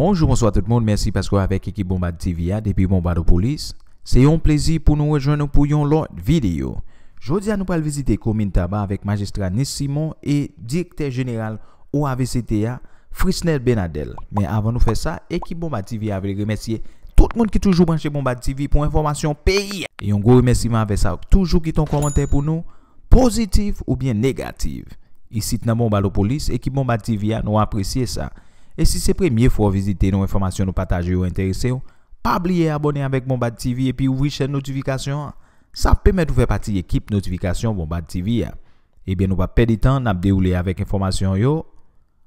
Bonjour, bonsoir tout le monde. Merci parce que avec l'équipe Bombard TVA depuis Bombardopolis. C'est un plaisir pour nous rejoindre pour une autre vidéo. Jodi an nou pral vizite komin taba avèk majestra Nis Simon e direkter general ou AVCTA Frisnel Benadel. Men avan nou fè sa, ekip Bomba TV avè remersiye tout moun ki toujou branche Bomba TV pou informasyon peyi. E yon go remersiman avè sa, toujou ki ton komantè pou nou, pozitif ou bien negatif. Isit nan Bomba Lopolis, ekip Bomba TV a nou apresye sa. E si se premye fwa vizite nou informasyon nou pataje ou interese ou, pa abliye abone avèk Bombad TV epi ouvri chèn notifikasyon. Sa pèmèd ou fè pati ekip notifikasyon Bombad TV. Ebyen nou pa pèdi tan nap de oule avèk informasyon yo.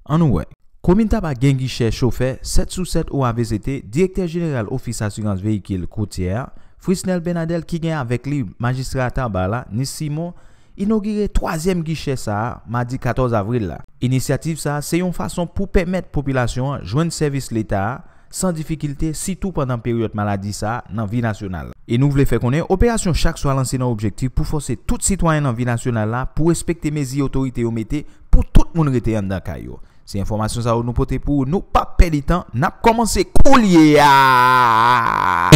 An nou wè. Komin taba gengi chè choufer 7 sous 7 ou AVCT, Direkter General Office Assurance Vehikil Koutier, Frisnel Benadel ki gen avèk li magistrata bala ni Simon Koutier. Inaugire 3èm guichè sa, madi 14 avril la. Inisiativ sa, se yon fason pou pèmèt populasyon jwen servis l'Etat san difikilte sitou pandan peryot maladi sa nan vi nasyonal. E nou vle fè konen, operasyon chak so a lanse nan objektif pou fose tout sitwanyen nan vi nasyonal la pou respekte mezi otorite yo mette pou tout moun rete yon dan kayo. Se informasyon sa ou nou pote pou nou pa pelitan, nap komanse koulye ya.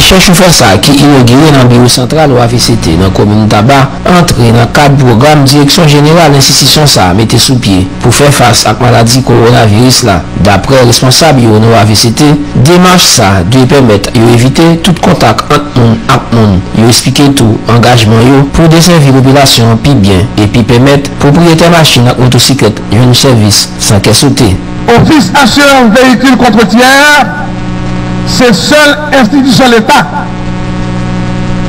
E che choufe sa ki inogire nan biro sentral ou AVCT nan komine taba, entre nan kad program direksyon jeneral insistisyon sa mette sou pie pou fe fase ak maladi koronavirus la. Dapre responsab yo nou AVCT, demarche sa dwe pemet yo evite tout kontak ant moun ak moun. Yo espike tou engajman yo pou deservi populasyon pi bien epi pemet propriyete machin ak motosiklet yo nou servis san ke sote. Office assurance véhicule contre tiers, c'est seule institution de l'État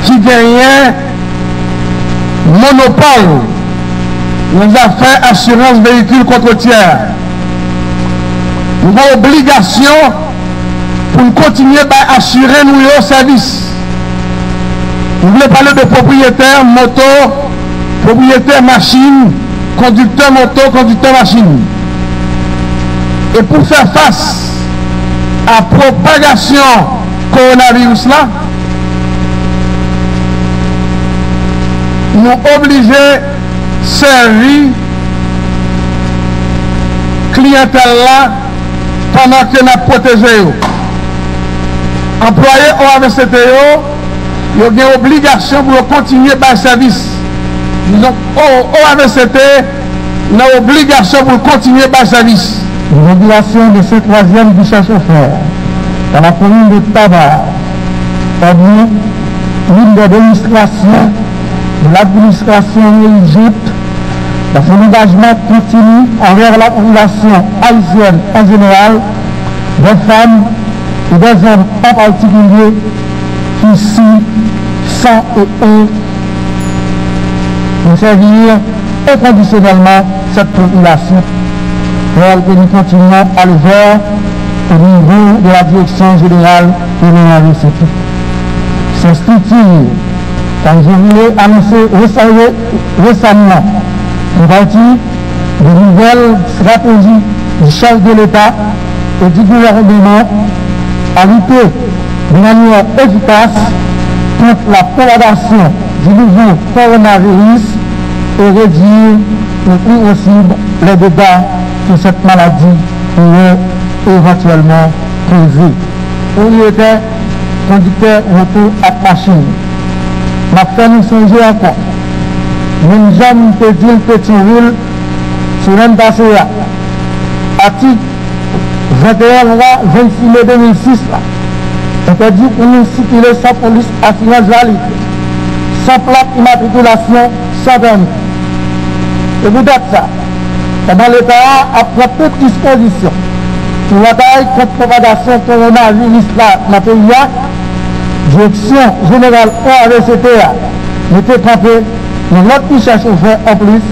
qui gagne monopole les affaires assurance véhicule contre tiers. Nous avons obligation pour continuer à assurer nos services. Nous voulons parler de propriétaires moto, propriétaires machine, conducteur moto, conducteur machine. Et pour faire face à la propagation coronavirus là, nous obligés servir clientèle là pendant que nous protégé. Employés au AVCTO, ils ont une obligation pour continuer par service. Avons au AVCT, nous avons obligation pour continuer par service. L'inauguration de ce troisième guichet chauffeur dans la commune de Tabar parmi l'une des démonstrations de l'administration égypte dans son engagement continu envers la population haïtienne en général, des femmes et des hommes en particulier qui ici sans et un pour servir inconditionnellement cette population que nous continuons à le faire au niveau de la direction générale de l'université. Ces structures, comme je voulais annoncer récemment, font partie de nouvelles stratégies du chef de l'État et du gouvernement à lutter de manière efficace contre la propagation du nouveau coronavirus et réduire le plus possible les dégâts que cette maladie pourrait éventuellement causer. Propriétaire, conducteur moto à machine. Ma fait nous songer encore. Même jamais peut dire petit roule sur même passé. Article 21 loi 26 mai 2006 là. Interdit pour nous circuler sans police assurance valide, sans plaque immatriculation, sans permis. Et vous dites ça. Pendant l'État a pris toute disposition pour la bataille contre la propagation coronavirus dans le pays. Direction générale OAVCTA était campée dans l'autre qui cherche faire en plus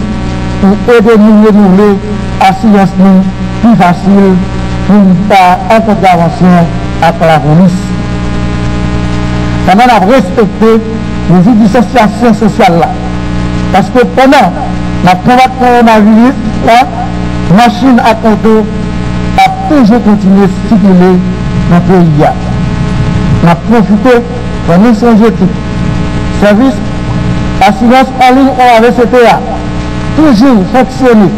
pour aider nous renouveler l'assurance plus facile pour pas en contravention avec la police. Pendant a respecté les initiations sociales là. Parce que pendant la combat coronavirus, la machine à compter a toujours continué à circuler dans le pays. On a profité nous changer tout. Service assurance en ligne avait CTA. Toujours fonctionner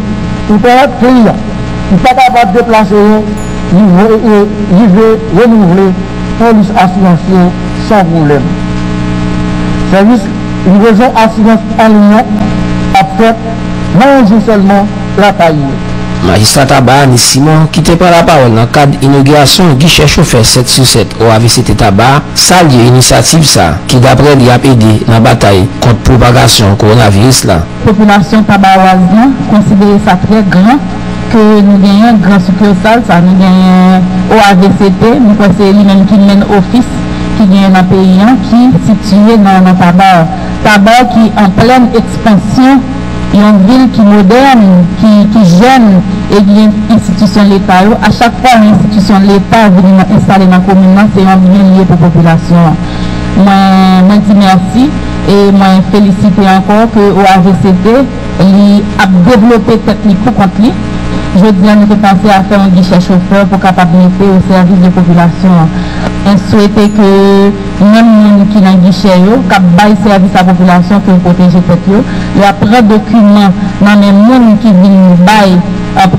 pour permettre client qui n'est pas capable de déplacer li ve renouvle polis asyansyen san problem. Servis livraison assurance en ligne pep, manje selman la paye. Magistrata Bahani Simon, ki te pa la parol nan kad inaugurasyon Giche Choufer 7 sur 7 ou AVCT Tabar, salye inisiativ sa ki dapre li ap edi nan batay kont propagasyon koronavirus la. Populasyon Tabarazyan konsidere sa tre gran ke nou genyen gran sukursal sa, nou genyen ou AVCT nou konseye li men ki men ofis ki genyen nan peyen ki sitye nan, nan Tabar. Tabar ki an plen ekspansyon yon vil ki modern, ki jen e gwen institisyon l'Etat yo a chak pa yon institisyon l'Etat veni installe nan komunman se yon veni liye pou populasyon mwen di mersi e mwen felisite ankon ke ou AVCT li ap devlope teknik pou kont li je diyan nou te panse a fe yon gichet choufeur pou kapabilite ou servis de populasyon en souwete ke men moun ki nan gichet yo kap bay servis a populasyon ki yon poteje tek yo. Yo apre dokumen nan men moun ki vin bay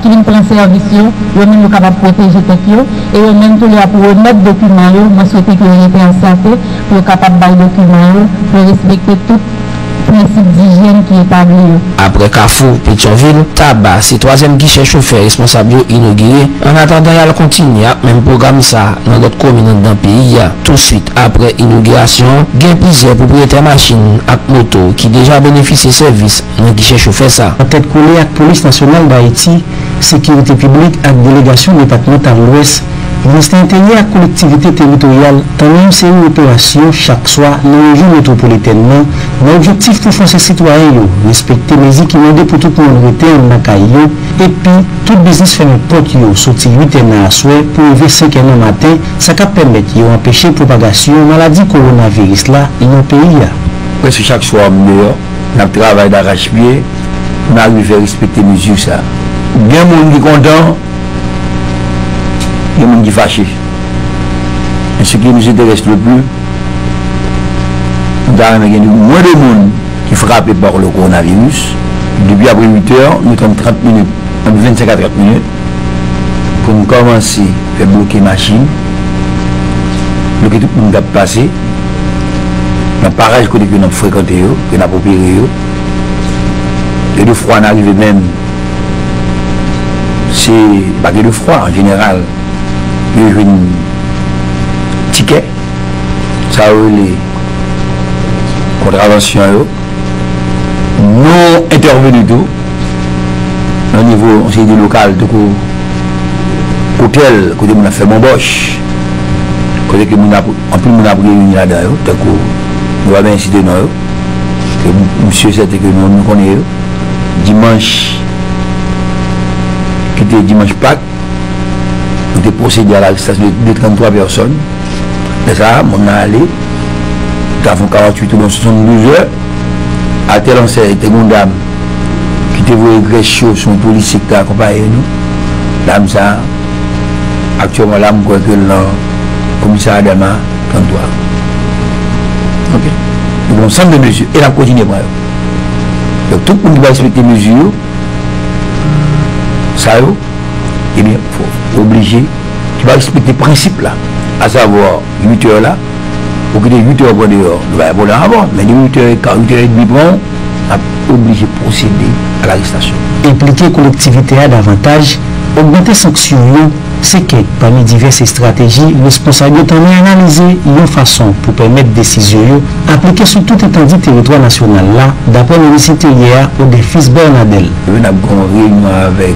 ki vin pren servis yo yo men yo kapap poteje tek yo. E yo men tou yo ap wou met dokumen yo mwen souwete ki yon ete ansate pou yo kapap bay dokumen yo pou respekte tout prinsip dijen ki etabli yo. Apre Kafou, Petionville, Taba, se toazem gichet choufer responsabyo inogire, an atandan yal kontini ak men program sa nan lot kominan dan peyi ya. Tout suite apre inogirasyon, gen plize propriete machin ak moto ki deja benefise servis nan gichet choufer sa. An tet koule ak polis nasyonal da Haiti, sekirite publik ak delegasyon departemental lwes, Veste internye ak kolektivite teritorial tanmen se yon operasyon chak swa nan yon metropolitenman nan objektif pou fon se sitwayen yo, respekte mezi ki mwende pou tout an nakay yo, epi tout biznis fèmè pot yo soti 8 en aswe pou yve 5 en an maten, sa ka pèmèt yo empèche propagasyon maladi koronavirus la yon peyi ya. Preske chak swa mwende yo, nan travay da rachpye, nan yon fè respekte mezi yo sa. Gen moun di kontan, qui. Et ce qui nous intéresse le plus, nous avons moins de monde qui frappent par le coronavirus. Depuis après 8 heures, nous avons 30 minutes, 25 à 30 minutes, pour commencer à faire bloquer la machine, bloquer tout le monde a passé, dans le parage que nous avons fréquenté, que nous avons opéré. Et le froid n'arrive même, c'est que le froid en général, yo jwen tike sa ou li kontravensyon yo nou interveni tou nan nivou anse di lokal koutel kote moun a fè moun bosh kote ki moun apri moun apri yon yon adan yo takou nou avè insite nou yo ke monsye sete ke nou moun konye yo dimanche ki te dimanche pak nou te posedi a la listasyon de 33 person de sa, moun nan ale ta fon 48 ou 72 heure a te lanse te moun dam ki te vou e gresyo son polisik ta akompaye nou dam sa aktyon lam kwen ke lan komisa adama 33 ok. Bon san de mezu e la koujine mwen yo tout moun ki ba espete mezu yo. sa yo e bien fò obligé, tu vas respecter le principe là, à savoir 8 heures là, pour que les 8 heures pour dehors, nous allons voler avant, mais les 8 heures, 8 heures et demie, on a obligé de procéder à l'arrestation. Impliquer collectivité à davantage, augmenter sanctions, c'est que parmi diverses stratégies, responsabilité en analyser une façon pour permettre décision appliquer sur tout étendue territoire national là, d'après l'université hier au défi Bernadel. Nous avons une réunion avec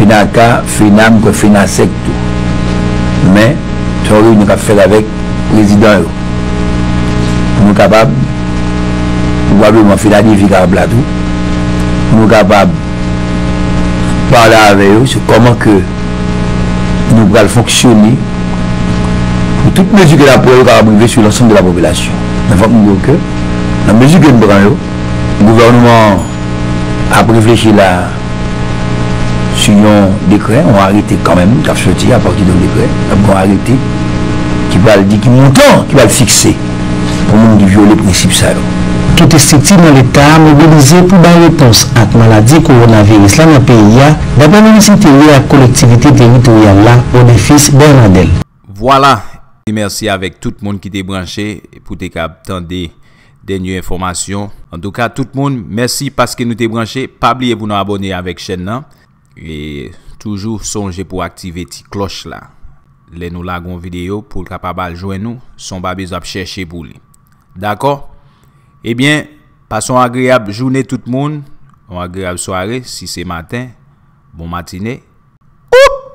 FENACA, FENAM, que FENASEC tout. Mais, tu aurais une faire avec le président. Nous capables, probablement tout. Pour nous capables de parler avec eux sur comment que nous pouvons fonctionner pour toute mesure que la police va sur l'ensemble de la population. Faut que la mesure que nous prenons, le gouvernement a réfléchi là sorti yon dekret, on arrêté quand même, qui a sorti à partir d'un décret, on a arrêté, qui va le dire, qui montant, qui va le fixer, pour nous violer le principe ça. Tout estiti nan l'Etat mobilize pou ban repons ak maladi koronavirus la nan peyi ya, daba nan lisite li ak kolektivite teritorial la ou defis Bernadel. Voilà, merci avec tout le monde qui était branché pour te kap des de informations. En tout cas, tout moun, mersi paske nou te branche, pabliye pou nou abone avèk chen nan. E toujou sonje pou aktive ti kloch la. Le nou lagon video pou l kapabal jwen nou, son ba bezap chèche pou li. D'akor? Ebyen, pason agriyab jounen tout moun. An agriyab soare, si se matin, bon matine. Oup!